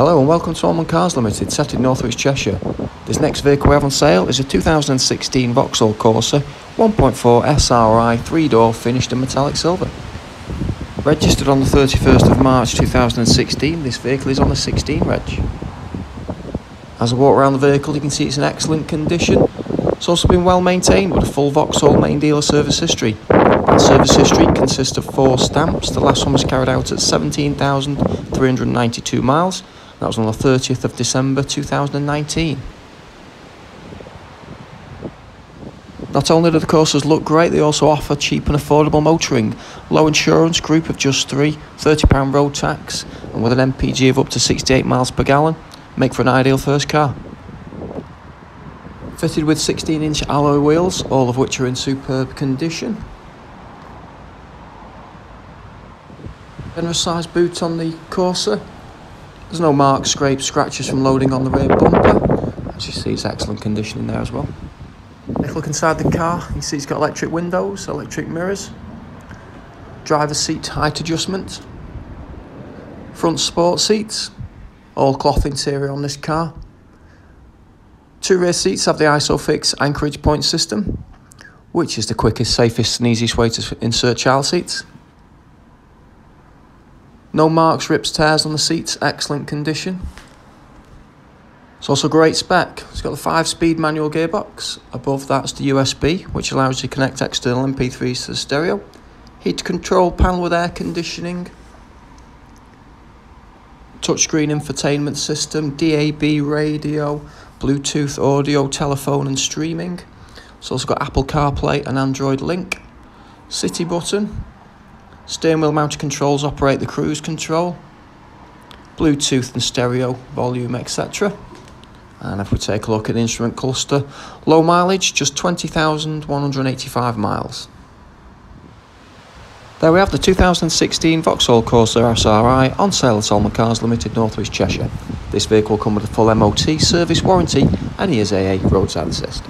Hello and welcome to Allman Cars Limited, set in Northwich, Cheshire. This next vehicle we have on sale is a 2016 Vauxhall Corsa 1.4 SRI 3-door finished in metallic silver. Registered on the 31st of March 2016, this vehicle is on the 16 reg. As I walk around the vehicle you can see it's in excellent condition. It's also been well maintained with a full Vauxhall main dealer service history. That service history consists of four stamps. The last one was carried out at 17,392 miles that was on the 30th of December 2019. Not only do the Corsas look great, they also offer cheap and affordable motoring, low insurance, group of just three, £30 road tax, and with an MPG of up to 68 miles per gallon, make for an ideal first car. Fitted with 16 inch alloy wheels, all of which are in superb condition. Generous sized boot on the Corsa, there's no marks, scrapes, scratches from loading on the rear bumper. As you see, it's excellent condition in there as well. If you look inside the car, you see it's got electric windows, electric mirrors, driver's seat height adjustment, front sport seats, all cloth interior on this car. Two rear seats have the ISOFIX anchorage point system, which is the quickest, safest and easiest way to insert child seats. No marks, rips, tears on the seats, excellent condition. It's also great spec. It's got the 5 speed manual gearbox. Above that's the USB, which allows you to connect external MP3s to the stereo. Heat control panel with air conditioning. Touchscreen infotainment system, DAB radio, Bluetooth audio, telephone, and streaming. It's also got Apple CarPlay and Android Link. City button, Steering wheel mounted controls operate the cruise control, Bluetooth and stereo, volume, etc. And if we take a look at the instrument cluster, low mileage, just 20,185 miles. There we have the 2016 Vauxhall Corsa SRI on sale at Allman Cars Limited, Northwich, Cheshire. This vehicle will come with a full MOT, service warranty and ESAA roadside assist.